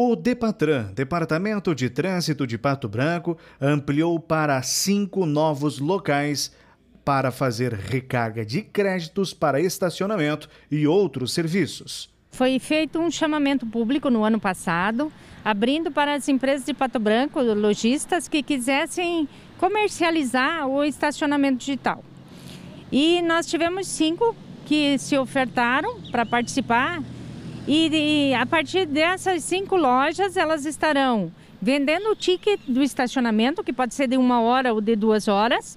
O Depatran, Departamento de Trânsito de Pato Branco, ampliou para cinco novos locais para fazer recarga de créditos para estacionamento e outros serviços. Foi feito um chamamento público no ano passado, abrindo para as empresas de Pato Branco, lojistas que quisessem comercializar o estacionamento digital. E nós tivemos cinco que se ofertaram para participar. E, e, a partir dessas cinco lojas, elas estarão vendendo o ticket do estacionamento, que pode ser de uma hora ou de duas horas.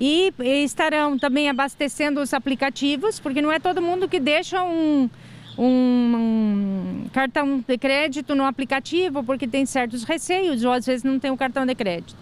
E, estarão também abastecendo os aplicativos, porque não é todo mundo que deixa um, um, um, cartão de crédito no aplicativo, porque tem certos receios, ou às vezes não tem o cartão de crédito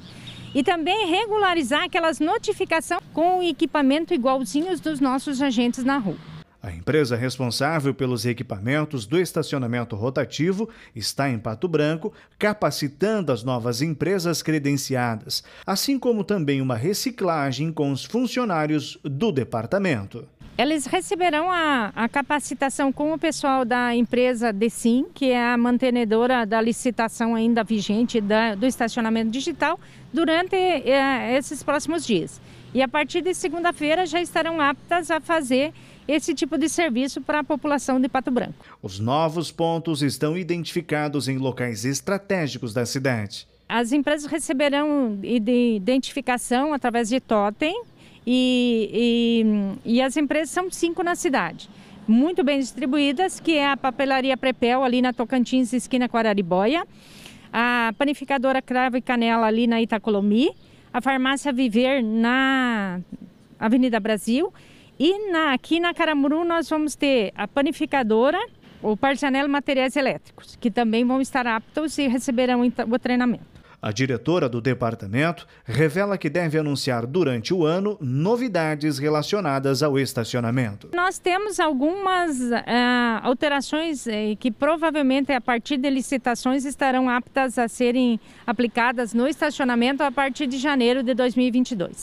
e também regularizar aquelas notificações com equipamento igualzinhos dos nossos agentes na rua. A empresa responsável pelos equipamentos do estacionamento rotativo está em Pato Branco, capacitando as novas empresas credenciadas, assim como também uma reciclagem com os funcionários do departamento. Eles receberão a, a, capacitação com o pessoal da empresa Decim, que é a mantenedora da licitação ainda vigente da, do estacionamento digital, durante é, esses próximos dias. E a partir de segunda-feira já estarão aptas a fazer esse tipo de serviço para a população de Pato Branco. Os novos pontos estão identificados em locais estratégicos da cidade. As empresas receberão identificação através de totem e, e, e as empresas são cinco na cidade, muito bem distribuídas, que é a papelaria Prepel ali na Tocantins, esquina com a panificadora Cravo e Canela ali na Itacolomi, a farmácia Viver na Avenida Brasil e na, aqui na Caramuru nós vamos ter a panificadora, o Parcianelo Materiais Elétricos, que também vão estar aptos e receberão o treinamento. A diretora do departamento revela que deve anunciar durante o ano novidades relacionadas ao estacionamento. Nós temos algumas uh, alterações uh, que provavelmente a partir de licitações estarão aptas a serem aplicadas no estacionamento a partir de janeiro de 2022.